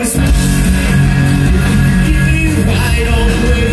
always keep me right on the way.